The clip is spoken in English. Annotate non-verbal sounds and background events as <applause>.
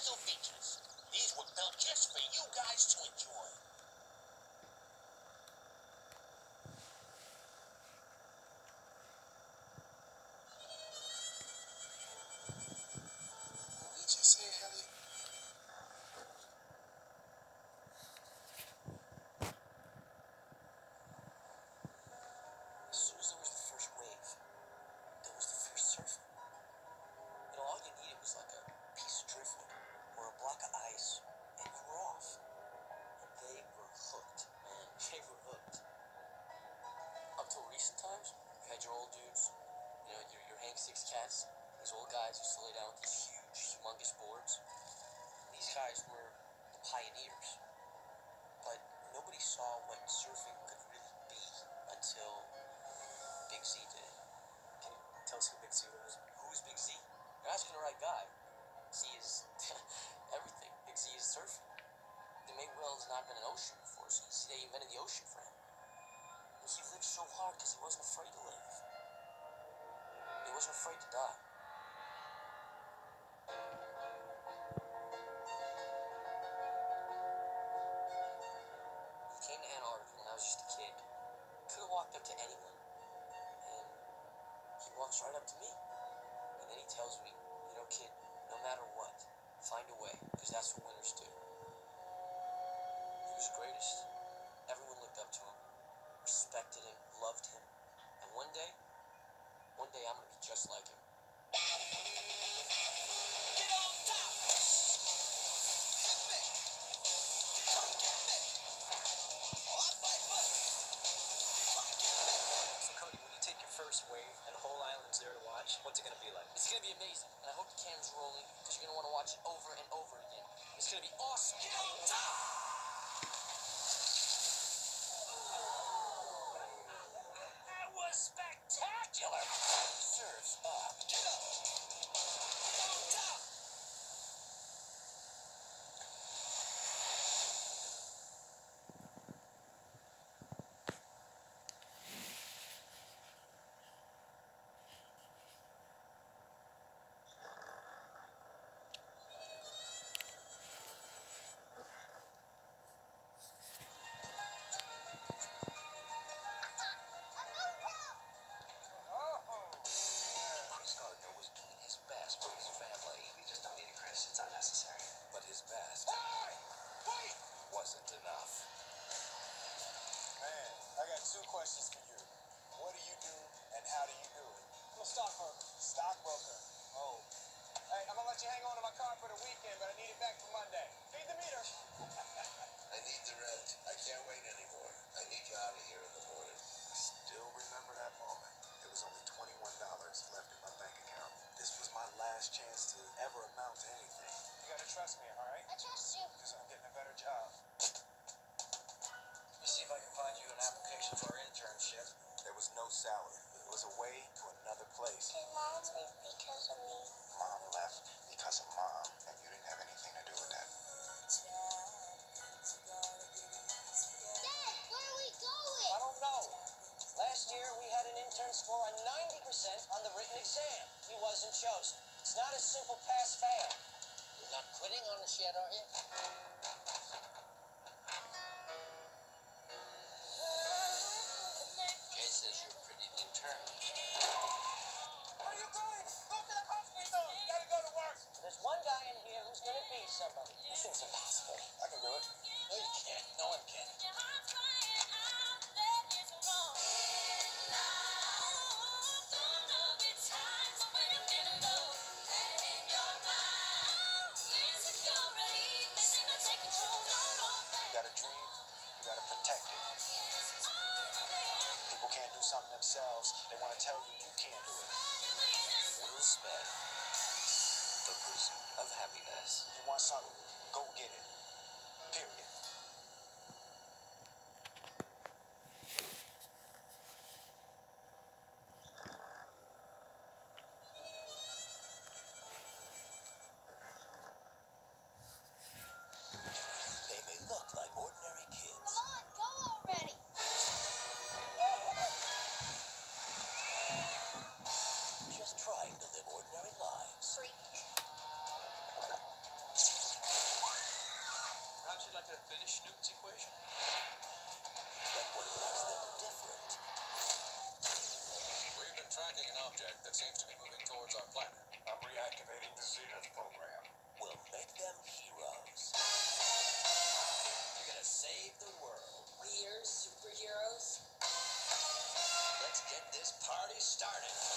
special features. These were built just for you guys to enjoy. Recent times, you had your old dudes, you know, your, your Hank Six Cats. These old guys used to lay down with these huge, humongous boards. These guys were the pioneers. But nobody saw what surfing could really be until Big Z did it. Can you tell us who Big Z was? Who's Big Z? You're asking the right guy. Z is <laughs> everything. Big Z is surfing. The main well has not been an ocean before, so they invented the ocean for him. So hard because he wasn't afraid to live. He wasn't afraid to die. He came to Antarctica when I was just a kid. Could have walked up to anyone. And he walks right up to me. And then he tells me, you know, kid, no matter what, find a way, because that's what winners do. I'm gonna be just like him. So Cody, when you take your first wave and the whole island's there to watch, what's it gonna be like? It's gonna be amazing. And I hope the camera's rolling because you're gonna want to watch it over and over again. It's gonna be awesome. Get on top! Trust me, all right? I trust you. Because I'm getting a better job. Let me see if I can find you an application for an internship. There was no salary. It was a way to another place. His mom leave because of me. Mom left because of mom, and you didn't have anything to do with that. Dad, where are we going? I don't know. Last year we had an intern score on 90% on the written exam. He wasn't chosen. It's not a simple pass fail. You're not quitting on us yet, are you? Jay says you're a pretty intern. Where are you going? Go to the hospital. You gotta go to work. There's one guy in here who's gonna be somebody. This thing's impossible. I can do it. No, you can't. No one can. Tell you you can't do it. Will Smith. The pursuit of happiness. You want something, go get it. Period. Started.